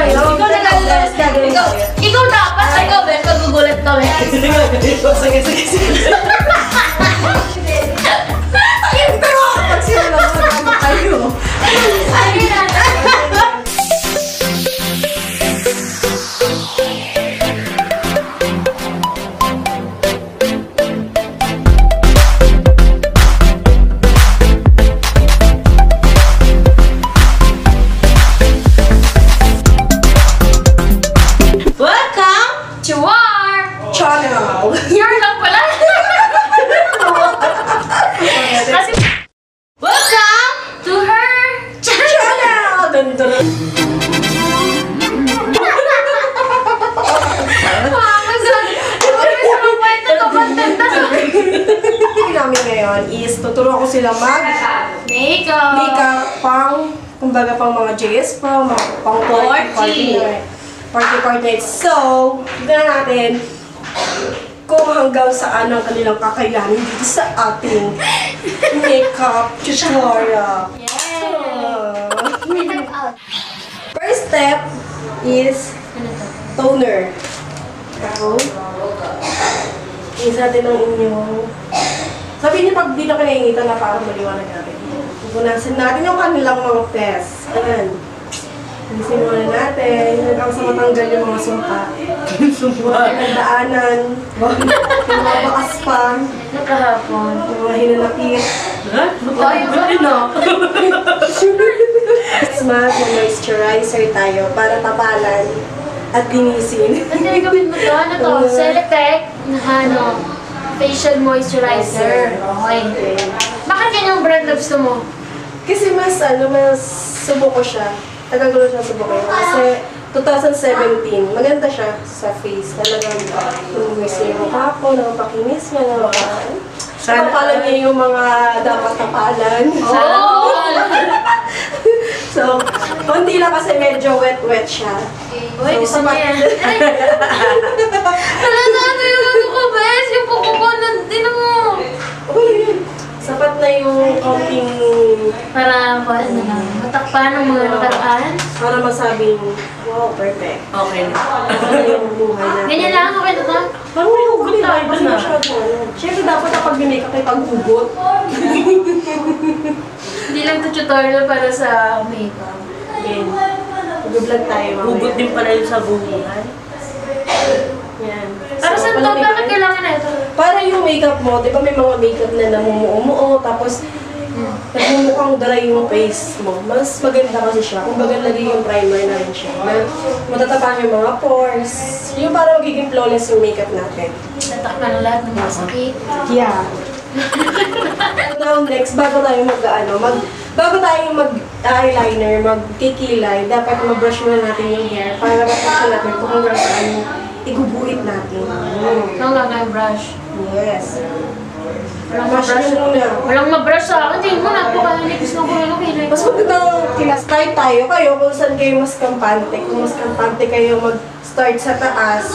Ikaw na lang Ikaw, ikaw dapat. Ikaw, Ben, magugulat kami. Sige, sige, sige. Chuar! channel. Yar lang pala. Kasi, welcome to her channel. Channel. Na namin ngayon is tuturo ko sila mag Makeup. makeup pang kumbaga pang mga JS Pro, mga pang party Party. Party night. Party party night. So, tignan natin kung hanggang saan ang kanilang kakayanin dito sa ating makeup tutorial. Yeah. Uh, First step is to? toner. So, is natin ang inyong... Sabi niyo pag dito ka naiingitan na parang maliwanag natin. Pupunasan natin yung kanilang mga test. Ayan. Alisin muna natin. Hanggang sa matanggal yung mga sumpa. Sumpa. Yung daanan. yung mga bakas pa. Nakahapon. Yung mga hinanakit. Ay, ano? Next month, moisturizer tayo para tapalan at linisin. Ang gagawin mo to? Ano to? Celepec na ano? Facial moisturizer. Okay. Bakit yan yung brand na gusto mo? Kasi mas, ano, mas subo ko siya. Tagal ko na siya subo ko. Kasi 2017, maganda siya sa face. Talagang lumis niya yung mukha ko, nakapakinis niya, nakapalan. Sana Napapalan niya yung mga dapat tapalan. Oh! so, konti lang kasi medyo wet-wet siya. Uy, So, gusto mo sapat- yan. Ay! Wala na ano yung ano ko, bes? Yung kuko ko, nandin mo. Okay lang yun. Sapat na yung konting Para, ano na, matakpan ng mga nakaraan. Para masabing, wow, perfect. Okay. Ano yung buhay. Ganyan lang, okay na to. Parang may hugot na. Kasi masyado. Siyempre dapat kapag binake ay paghugot. Hindi lang to tutorial para sa makeup. Yan. Mag-vlog tayo mamaya. Hugot din pala yun sa buhay. Yan. Para So, saan to? Bakit kailangan na ito? Para yung makeup mo, di ba may mga makeup na namumuo-muo, tapos nagmumukhang dry yung face mo. Mas maganda kasi siya. Kung baga lagi yung primer na rin siya. Na matatapan yung mga pores. Yung para magiging flawless yung makeup natin. Natakpan ang lahat ng mga sakit. Yeah. Now next, bago tayo mag ano, mag bago tayo mag eyeliner, mag kikilay, dapat ma-brush muna natin yung hair para ma-brush natin kung hanggang saan yung iguguhit natin. Mm. Nga nga brush. Yes. Walang Brush ma-brush. Walang ma-brush sa akin. Tingin mo, napakalipis ng kulo ng kilay Mas ko. magandang kinastart tayo kayo kung saan kayo mas kampante. Kung mas kampante kayo mag-start sa taas.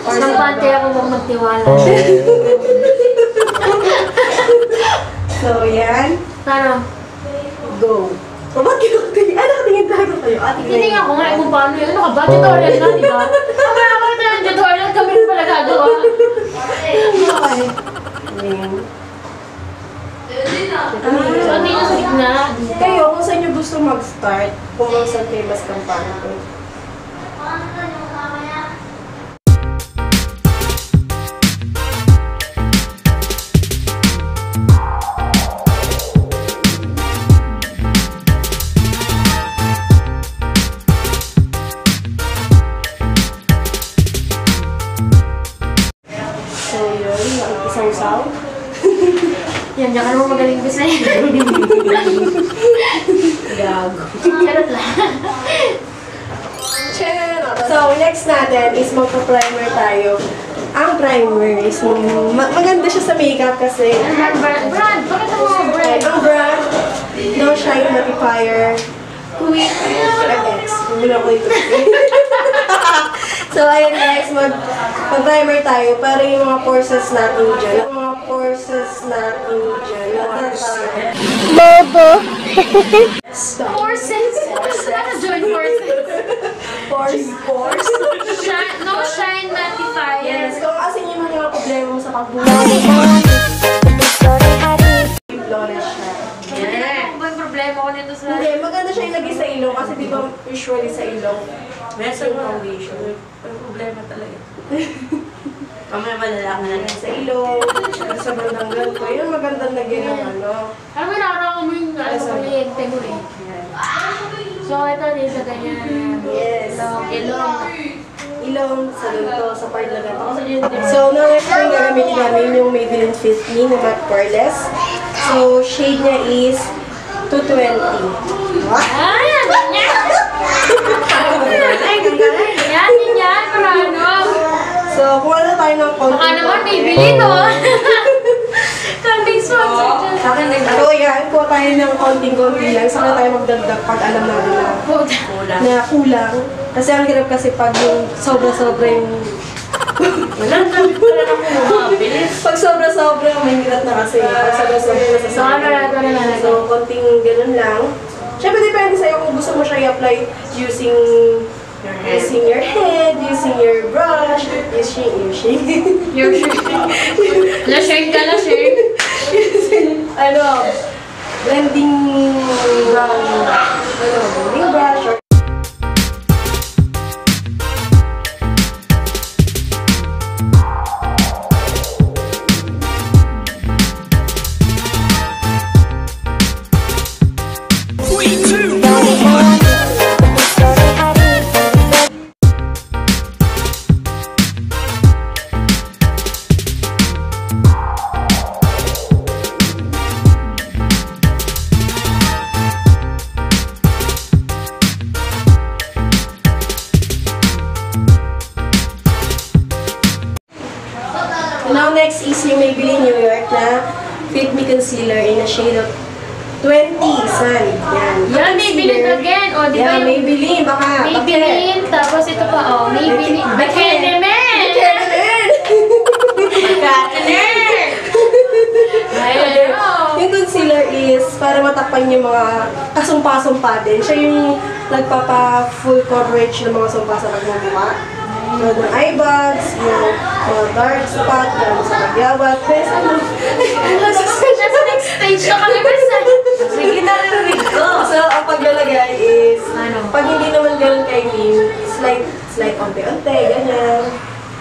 Mas kampante ako kung magtiwala. So, yan. Ano? Go. O, ba't kinakatingin? Ah, nakatingin tayo kayo. Tingnan Hindi niyo. nga kung nga kung paano yun. Ano ka ba? Tutorial na, di ba? Mamaya ako tayo ng tutorial. Kami rin pala gagawa. Okay. Ayan. So, hindi na sa gitna. Kayo, kung saan nyo gusto mag-start, kung kung saan kayo primer is ma- maganda siya sa makeup kasi Brand, brand, brand. Bakit ang mga brand? ang brand, No Shine Mattifier, Quick FX. Bumula ko ito. so, ayun next, mag, mag-primer tayo para yung mga pores natin dyan. Yung mga pores natin dyan. Bobo! Forces. Ano join forces? Force. Force. Shine, no shine mattifier. Yes, kung asin yung mga problema mo sa pagbuhay, flawless siya. Yeah. Ano ba yung problema ko nito sa... Hindi, maganda siya ilagay sa ilong kasi di ba usually sa ilong, Meron yung mo. foundation. May problema talaga. Mamaya malala ka na. Sa ilong, sa bandang ganito. Yun, magandang lagyan ng ano. Alam mo, nakakaroon mo yung ano, kuryente mo eh. So, ito din sa ganyan. Yes. Ilong. Ilong. Ilong, sa ganito, sa part na ganito. So, na next yung gagamitin namin yung Maybelline Fit Me na matte poreless. So, shade niya is 220. Ay, ano yan? Ay, yan, yan, yan, para ano. So, kung ano tayo ng konti. Baka naman may bili, no? Kambing sponsor dyan. Sa akin, so, yan, kuha tayo ng konting-konti lang. Saka tayo magdagdag pag alam natin na, Kulang. na kulang. Kasi ang hirap kasi pag yung sobra-sobra yung... Wala na. Wala na kung mabilis. Pag sobra-sobra, may hirap na kasi. Pag sobra-sobra, So, nasasama. na, na, na. So, konting ganun lang. Siyempre, depende sa'yo kung gusto mo siya i-apply using Your head. using your head, using your brush, using, using, Your shirt. Na-shirt ka, na-shirt. ano, blending, um, ano, blending brush, or Now next is yung Maybelline New York na Fit Me Concealer in a shade of 20 Sun. Yan. Yan, Maybelline again. O, di ba Yeah, yung Maybelline. Baka. Maybelline, tapos ito pa, oh, Maybelline. Bekenemen! Bekenemen! Ay, ano? Yung concealer is para matakpan yung mga kasumpa-sumpa din. Siya yung nagpapa full coverage ng mga sumpa sa pagmumukha. Tulad ng eye bags, yung mga dark spot, yung sa pagyawat. Pero ano? Nasa next stage na kami, basta. Sige, narinig ko. So, ang paglalagay is, Ano? pag hindi naman ganun kay Mim, slight, slight onte-onte, ganyan.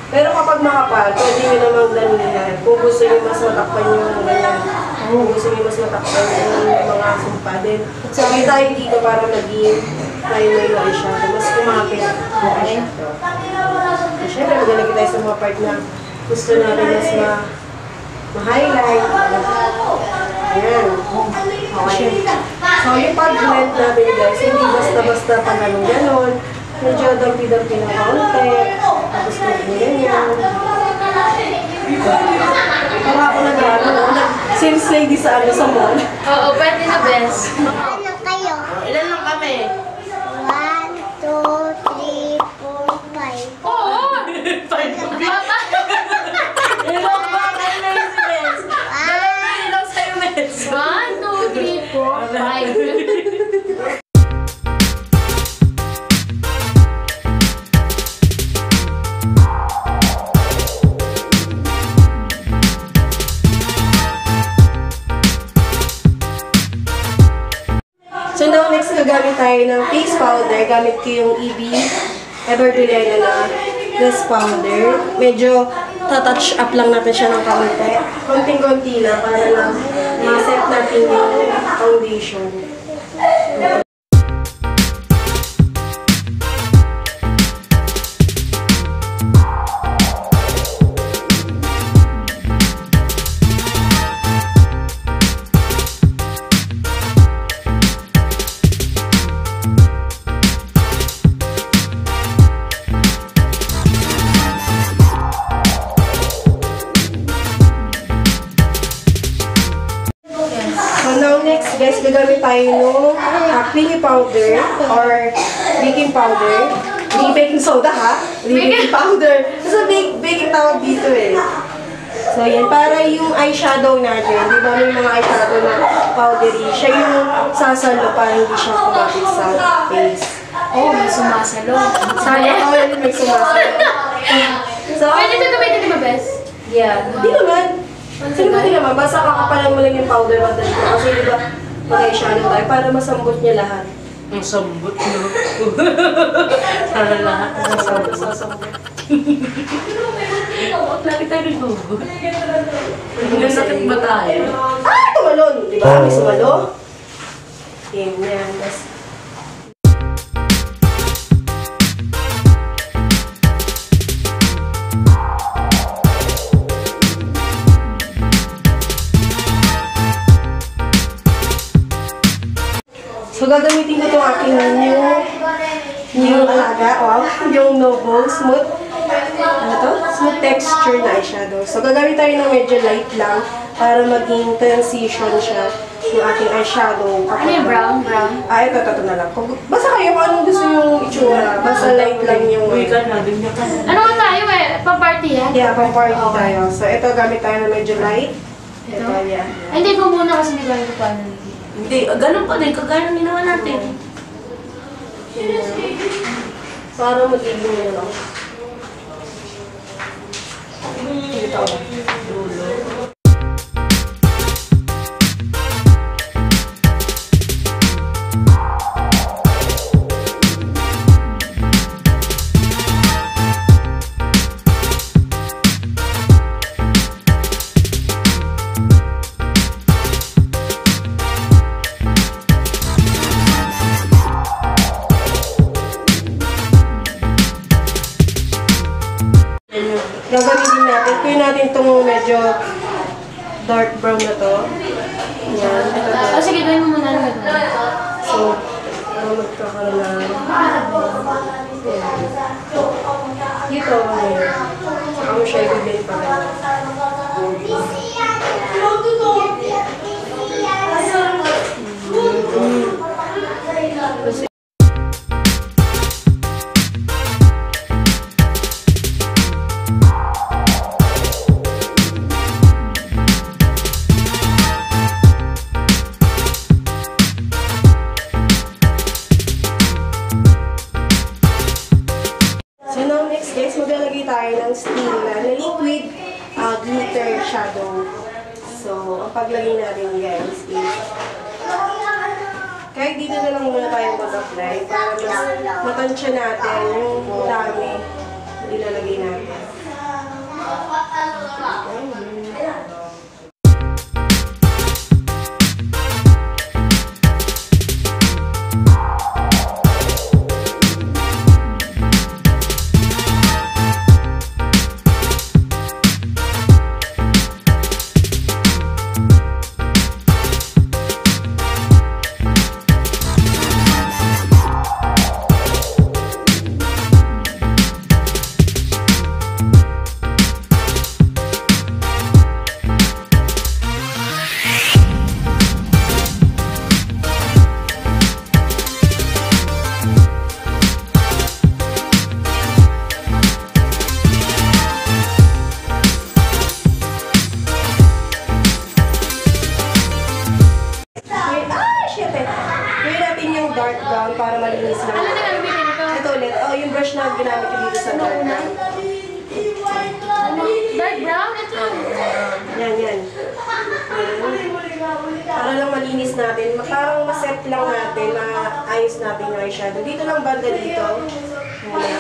Pero kapag makapal, pwede nyo namang damihan. Kung gusto nyo mas matakpan yung ganyan. Kung gusto nyo mas matakpan yung mga sumpa din. So, may tayo dito para maging primary eyeshadow. Mas kumapit yung eyeshadow. So, syempre, maglalagay tayo sa mga part na gusto natin mas ma ma-highlight. Ayan. Okay. So, yung pag-blend natin guys, hindi basta-basta pa ganun ganon. Medyo dampi-dampi na kaunti. Tapos kung ganyan. Para ako nag-ano, nag-sales lady sa ano sa mall. Oo, pwede na, best. Ano kayo? Ilan lang kami? One, two, three, four, five. Oo! Five. Papa! Ilan ba? Ano na yung si Mens? Dalawa lang sa'yo, Mens. One, two, three, five. So now next gagamit tayo ng face powder. Gamit ko yung EB Everbilena na glass powder. Medyo tatouch up lang natin siya ng kaunti. Konting-konti na para lang ma-set natin yung foundation. Tayo ng uh, creamy powder or baking powder. Hindi baking soda ha, hindi baking powder. Kasi bake, baking tawag dito eh. So yan, para yung eyeshadow natin, di ba may mga eyeshadow na powdery. Siya yung sasalo para hindi siya kumapit sa face. Oh, may sumasalo. Sana all may sumasalo. So, Pwede ito gamitin, di ba, Bes? Yeah. Hindi naman. Sino ba di naman? Basta kakapalan mo lang yung powder banda dito. Kasi di ba, mag-eyeshadow tayo para masambot niya lahat. Ang sambot no. Para lahat ng sambot sa sambot. Lagi tayo nagugot. Nasakit ba tayo? Ah, tumalon! Di ba? May sumalo. Yan, yan. Tapos, So, gagamitin ko itong aking new, new alaga, wow, yung Novo Smooth, ano to? Smooth texture na eyeshadow. So, gagamit tayo ng medyo light lang para maging transition siya yung ating eyeshadow. Ano yung brown? Brown? Ah, ito, ito, ito na lang. Kung, basta kayo kung anong gusto yung itsura. Basta light lang yung... Uy ka na, ka na. Ano tayo eh? Pa-party yan? Yeah, pang party tayo. So, ito, gamit tayo ng medyo light. Ito, yan. Ay, hindi ko muna kasi hindi ko alam kung paano. Hindi, ganun pa din, kagaya ng ginawa natin. Para magiging yun lang. Ito. Gagamitin dark brown na to. Yan. Ito to. Oh, sige, gawin mo muna ano gagawin. So, ano magkakaroon na... Yan. Dito, ngayon. Saka mo siya ibibigay pa ganyan. Next guys, maglalagay tayo ng steel na, na liquid uh, glitter shadow. So, ang paglagay natin guys is kahit dito na lang muna tayo mag-apply para mas matansya natin yung dami na ilalagay natin. Wait, para malinis lang. Ano na gagamitin ito? Ito ulit. Oh, yung brush na ginamit ko dito sa dark brown. Dark brown? Ito. Yan, yan. Para lang malinis natin. Parang maset lang natin, maayos natin yung eyeshadow. Dito lang banda dito. Yan.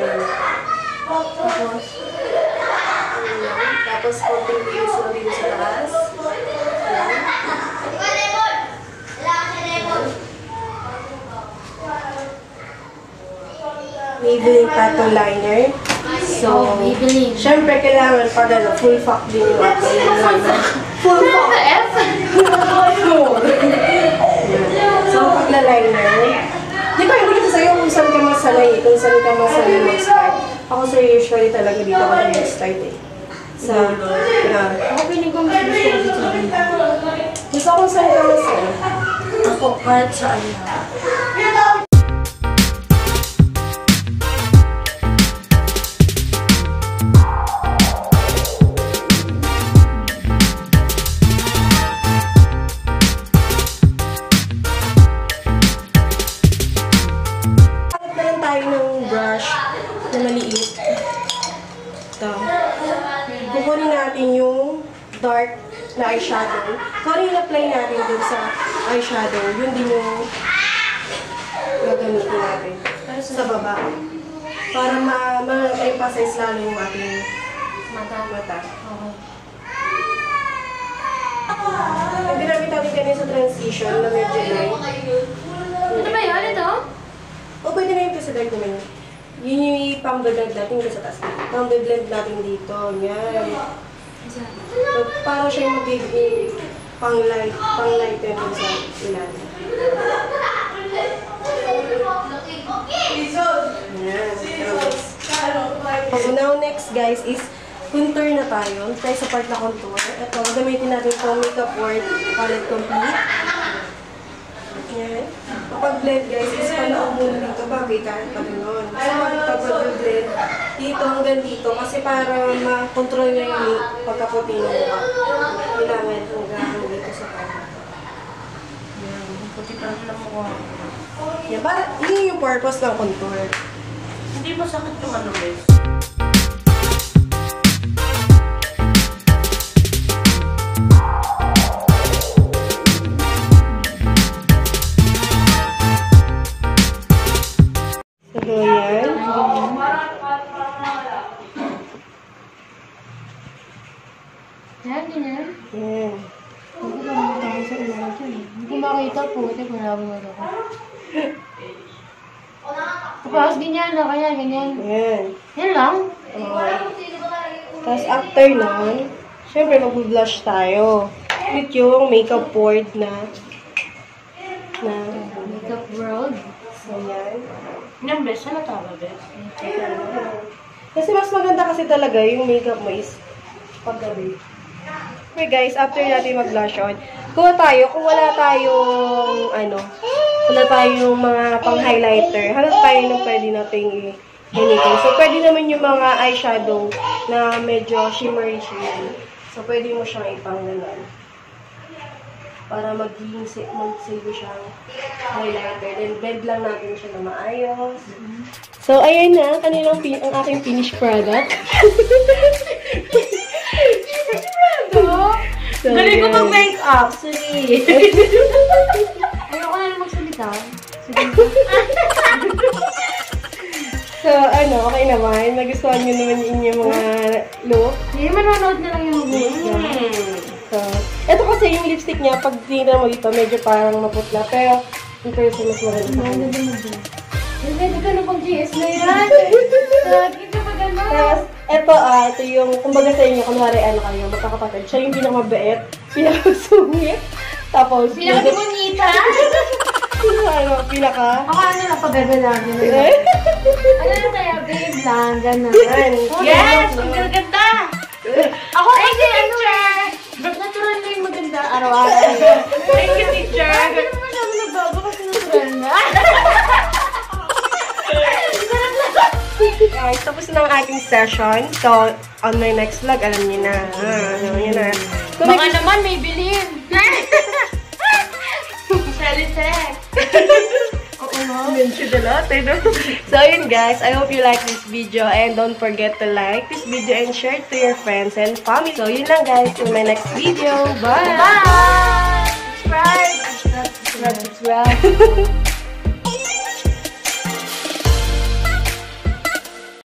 Yan. Tapos, konting lang dito sa taas. Maybelline Tattoo Liner. So, Maybelline. syempre kailangan pag ano, full fuck din yung liner. Full fuck! F? So, pagla-liner, di ko sa'yo kung saan ka masanay, eh, kung saan ka masanay mag-start. Ako sir, usually talaga dito ako nag-start eh. Sa, yeah. Ako piling ko mas gusto ko dito. Gusto ko saan ka masanay. Ako, kahit saan na. Eyeshadow. Kung ano yung apply natin dun sa eyeshadow, yun din yung gagamitin natin sa baba. Para ma- ma-emphasize lalo yung ating Mata. mata. Okay. Yung ginamit natin kanina sa transition na medyo light. Ano ba yun? Ito? O pwede na yung sa dark naman yun. Yun yung pang-blend natin sa taas. Pang-blend natin dito. Yan. So, parang siya magiging pang-light, pang-light dun sa ilalim. So, now next guys is contour na tayo. Tayo sa part na contour. Ito, gagamitin natin itong Makeup Word Palette Complete. Yan. Kapag blend guys, is panao muna dito bago ikain pa nun. So, kapag blend dito hanggang dito kasi para ma-control na yung pagkaputi ng mukha. Kailangan hanggang dito sa kanya. Yan. Puti pa rin ang mukha. Yan. Para, yun yung purpose ng contour. Hindi ba sakit yung ano, Bes? Makita po. Ito namin mo ako. Tapos ganyan na kaya, ganyan. Yan. Yan lang. Okay. Tapos after nun, syempre mag-blush tayo. With yung makeup board na na Makeup world. so yan. Yan, Bes. Ano tawag, Bes? Kasi mas maganda kasi talaga yung makeup mo is paggabi. Okay guys, after natin mag-blush on, kuha tayo, kung wala tayong, ano, wala tayong mga pang-highlighter, hanap tayo ng pwede nating gamitin. So, pwede naman yung mga eyeshadow na medyo shimmery-shimmery. So, pwede mo siyang ipang ganun. Para maging sa- mag-save siyang highlighter. Then, blend lang natin siya na maayos. So, ayan na, kanilang pin ang aking finished product. so, Galing ko mag-makeup. Sorry. Ayoko na lang magsalita. Sige. So, ano, okay naman. Nagustuhan nyo naman yung inyong mga look. Hindi naman nanonood na lang yung mag-uus niya. So, ito kasi yung lipstick niya, pag tingnan mo dito, medyo parang maputla. Pero, in person, mas maganda sa Ang kanya. ganda mo. Ang ganda ka na pang GS na yan. Lagi ka pa. Tapos, ito ah, ito yung, kumbaga sa inyo, kunwari ano kayo, magkakapatid. Siya yung pinakamabait, pinakamasulit. Tapos, Pinaka-bonita. Sino ano, pinaka? Ako ano lang, pagagalagan na Eh? Ano na kaya, babe lang, gano'n. Yan. Yes! Ang ganda! Ako kasi ano eh, natural na yung maganda araw-araw. Thank you, teacher. Hindi naman masyado tapos na ang ating session. So, on my next vlog, alam niyo na. Ah, alam niyo na. Kung Baka may- naman may bilhin. Shelly-tech. Mention na natin? So, yun guys. I hope you like this video and don't forget to like this video and share it to your friends and family. So, yun lang guys. Till my next video. Bye! Bye! Subscribe! Subscribe, subscribe.